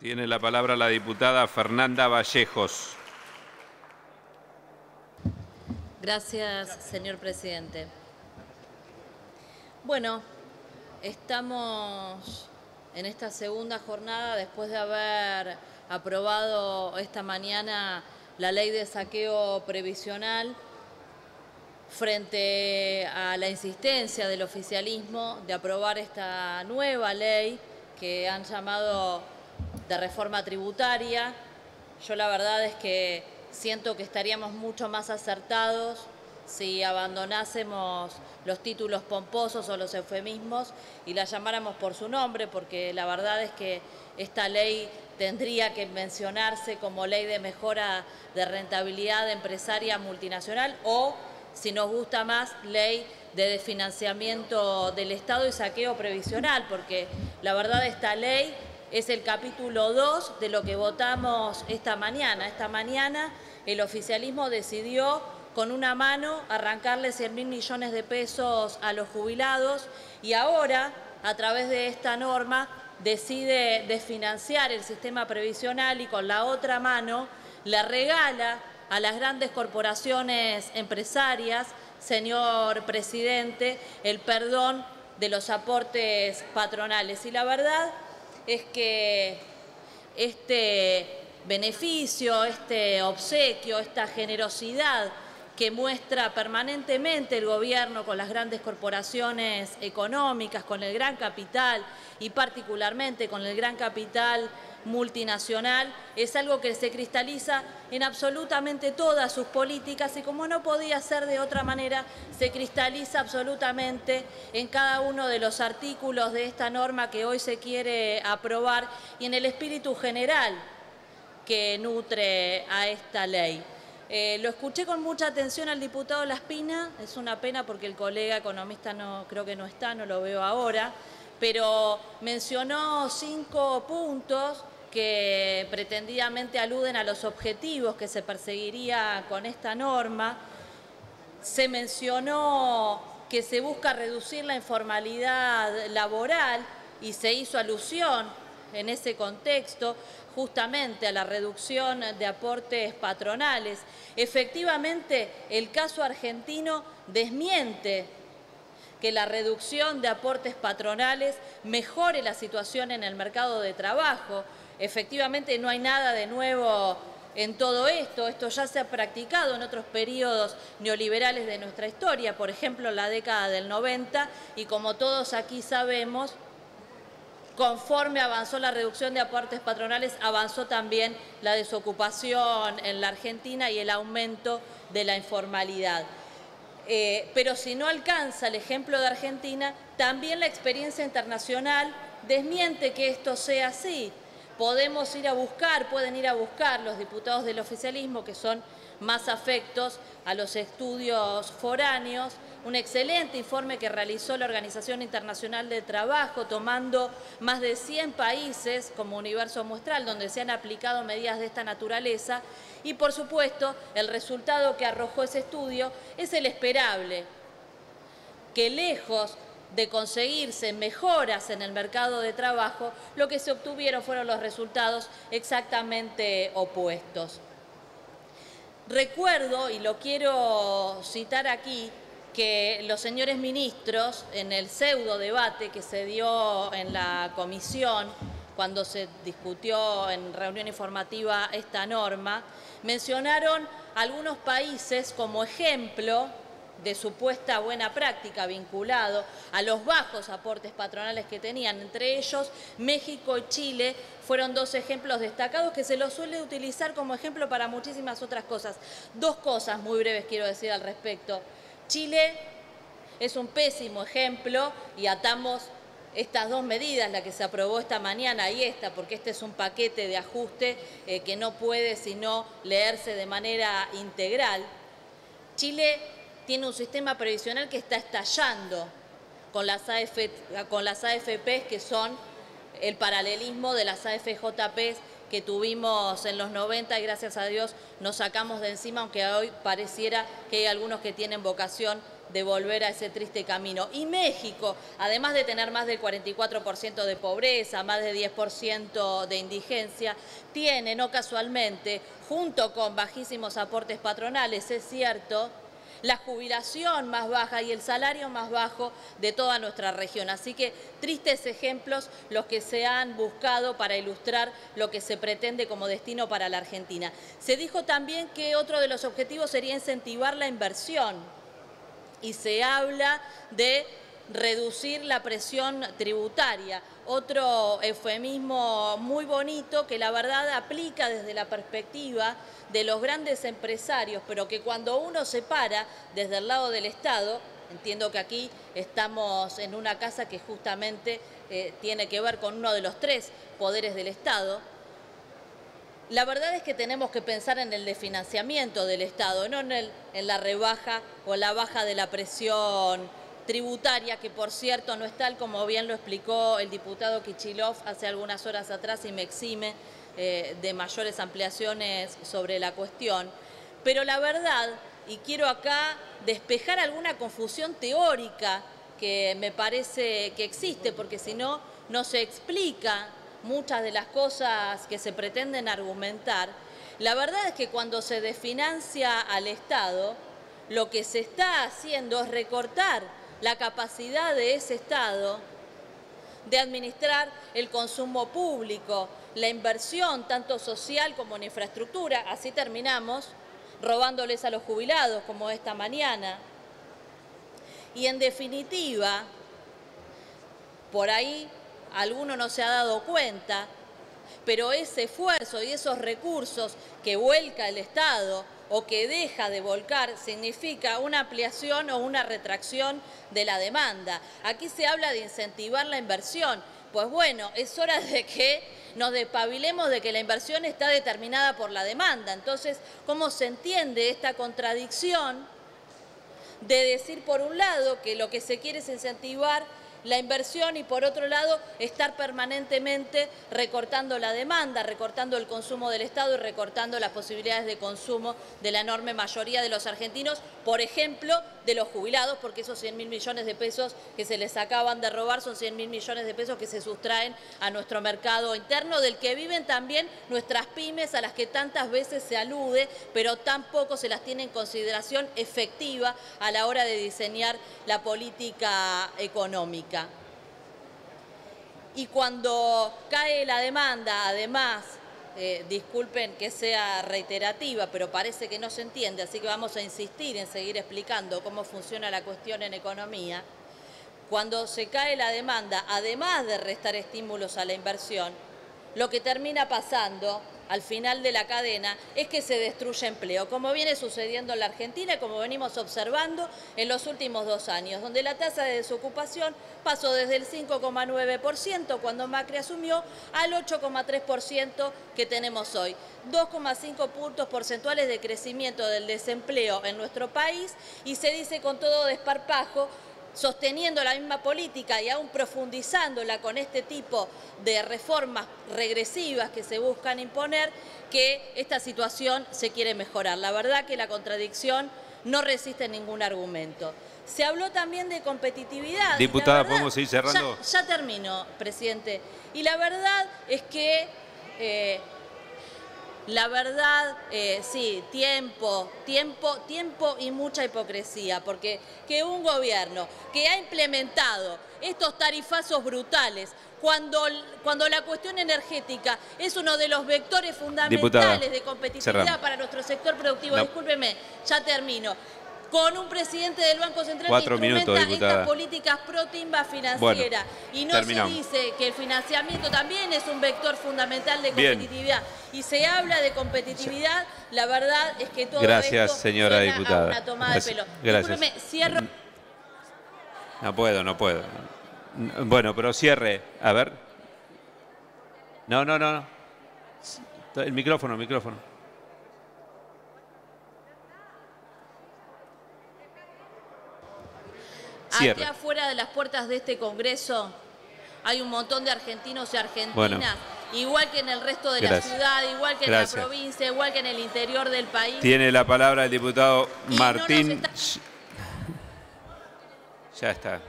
Tiene la palabra la diputada Fernanda Vallejos. Gracias, señor presidente. Bueno, estamos en esta segunda jornada después de haber aprobado esta mañana la ley de saqueo previsional frente a la insistencia del oficialismo de aprobar esta nueva ley que han llamado de reforma tributaria. Yo la verdad es que siento que estaríamos mucho más acertados si abandonásemos los títulos pomposos o los eufemismos y la llamáramos por su nombre, porque la verdad es que esta ley tendría que mencionarse como ley de mejora de rentabilidad empresaria multinacional o si nos gusta más, ley de desfinanciamiento del Estado y saqueo previsional, porque la verdad esta ley es el capítulo 2 de lo que votamos esta mañana. Esta mañana el oficialismo decidió con una mano arrancarle 100 mil millones de pesos a los jubilados y ahora, a través de esta norma, decide desfinanciar el sistema previsional y con la otra mano le regala a las grandes corporaciones empresarias, señor presidente, el perdón de los aportes patronales. Y la verdad es que este beneficio, este obsequio, esta generosidad que muestra permanentemente el gobierno con las grandes corporaciones económicas, con el gran capital y particularmente con el gran capital multinacional, es algo que se cristaliza en absolutamente todas sus políticas y como no podía ser de otra manera, se cristaliza absolutamente en cada uno de los artículos de esta norma que hoy se quiere aprobar y en el espíritu general que nutre a esta ley. Eh, lo escuché con mucha atención al diputado Laspina, es una pena porque el colega economista no, creo que no está, no lo veo ahora, pero mencionó cinco puntos que pretendidamente aluden a los objetivos que se perseguiría con esta norma. Se mencionó que se busca reducir la informalidad laboral y se hizo alusión en ese contexto justamente a la reducción de aportes patronales. Efectivamente, el caso argentino desmiente que la reducción de aportes patronales mejore la situación en el mercado de trabajo. Efectivamente no hay nada de nuevo en todo esto. Esto ya se ha practicado en otros periodos neoliberales de nuestra historia, por ejemplo, la década del 90, y como todos aquí sabemos, conforme avanzó la reducción de aportes patronales, avanzó también la desocupación en la Argentina y el aumento de la informalidad. Eh, pero si no alcanza el ejemplo de Argentina, también la experiencia internacional desmiente que esto sea así. Podemos ir a buscar, pueden ir a buscar los diputados del oficialismo que son más afectos a los estudios foráneos, un excelente informe que realizó la Organización Internacional del Trabajo, tomando más de 100 países como universo muestral, donde se han aplicado medidas de esta naturaleza, y por supuesto el resultado que arrojó ese estudio es el esperable, que lejos de conseguirse mejoras en el mercado de trabajo, lo que se obtuvieron fueron los resultados exactamente opuestos. Recuerdo, y lo quiero citar aquí, que los señores ministros, en el pseudo debate que se dio en la comisión, cuando se discutió en reunión informativa esta norma, mencionaron algunos países como ejemplo de supuesta buena práctica vinculado a los bajos aportes patronales que tenían. Entre ellos, México y Chile fueron dos ejemplos destacados que se los suele utilizar como ejemplo para muchísimas otras cosas. Dos cosas muy breves quiero decir al respecto. Chile es un pésimo ejemplo y atamos estas dos medidas, la que se aprobó esta mañana y esta, porque este es un paquete de ajuste eh, que no puede sino leerse de manera integral. Chile tiene un sistema previsional que está estallando con las, con las AFPs que son el paralelismo de las AFJPs que tuvimos en los 90 y gracias a Dios nos sacamos de encima, aunque hoy pareciera que hay algunos que tienen vocación de volver a ese triste camino. Y México, además de tener más del 44% de pobreza, más del 10% de indigencia, tiene, no casualmente, junto con bajísimos aportes patronales, es cierto, la jubilación más baja y el salario más bajo de toda nuestra región. Así que tristes ejemplos los que se han buscado para ilustrar lo que se pretende como destino para la Argentina. Se dijo también que otro de los objetivos sería incentivar la inversión y se habla de reducir la presión tributaria. Otro eufemismo muy bonito que la verdad aplica desde la perspectiva de los grandes empresarios, pero que cuando uno se para desde el lado del Estado, entiendo que aquí estamos en una casa que justamente eh, tiene que ver con uno de los tres poderes del Estado, la verdad es que tenemos que pensar en el desfinanciamiento del Estado, no en, la rebaja o la baja de la presión tributaria, que por cierto no es tal como bien lo explicó el diputado Kichilov hace algunas horas atrás y me exime eh, de mayores ampliaciones sobre la cuestión. Pero la verdad, y quiero acá despejar alguna confusión teórica que me parece que existe, porque si no, no se explica muchas de las cosas que se pretenden argumentar, la verdad es que cuando se desfinancia al Estado, lo que se está haciendo es recortar la capacidad de ese Estado de administrar el consumo público, la inversión tanto social como en infraestructura. Así terminamos robándoles a los jubilados como esta mañana. Y en definitiva, por ahí alguno no se ha dado cuenta, pero ese esfuerzo y esos recursos que vuelca el Estado o que deja de volcar significa una ampliación o una retracción de la demanda. Aquí se habla de incentivar la inversión. Pues bueno, es hora de que nos despabilemos de que la inversión está determinada por la demanda. Entonces, ¿cómo se entiende esta contradicción de decir, por un lado, que lo que se quiere es incentivar la inversión y por otro lado estar permanentemente recortando la demanda, recortando el consumo del Estado y recortando las posibilidades de consumo de la enorme mayoría de los argentinos, por ejemplo, de los jubilados, porque esos 100 mil millones de pesos que se les acaban de robar son 100 mil millones de pesos que se sustraen a nuestro mercado interno, del que viven también nuestras pymes a las que tantas veces se alude, pero tampoco se las tiene en consideración efectiva a la hora de diseñar la política económica. Y cuando cae la demanda, además, eh, disculpen que sea reiterativa, pero parece que no se entiende, así que vamos a insistir en seguir explicando cómo funciona la cuestión en economía. Cuando se cae la demanda, además de restar estímulos a la inversión, lo que termina pasando al final de la cadena es que se destruye empleo, como viene sucediendo en la Argentina, como venimos observando en los últimos dos años, donde la tasa de desocupación pasó desde el 5,9% cuando Macri asumió al 8,3% que tenemos hoy. 2,5 puntos porcentuales de crecimiento del desempleo en nuestro país y se dice con todo desparpajo sosteniendo la misma política y aún profundizándola con este tipo de reformas regresivas que se buscan imponer, que esta situación se quiere mejorar. La verdad que la contradicción no resiste ningún argumento. Se habló también de competitividad. Diputada, ¿podemos ir cerrando? Ya, termino, presidente. Y la verdad es que eh, la verdad, eh, sí, tiempo, tiempo, tiempo y mucha hipocresía, porque que un gobierno que ha implementado estos tarifazos brutales, cuando, cuando la cuestión energética es uno de los vectores fundamentales de competitividad para nuestro sector productivo, discúlpeme, ya termino con un presidente del Banco Central que instrumenta estas políticas pro timba financiera. y no se dice que el financiamiento también es un vector fundamental de competitividad. Y se habla de competitividad, la verdad es que todo Gracias, esto señora diputada. una tomada de pelo. Gracias. cierro. No puedo, no puedo. Bueno, pero cierre. A ver. No, no, no. El micrófono, el micrófono. Aquí afuera de las puertas de este Congreso hay un montón de argentinos y argentinas, igual que en el resto de la ciudad, igual que en la provincia, igual que en el interior del país. Tiene la palabra el diputado Martín. Ya está.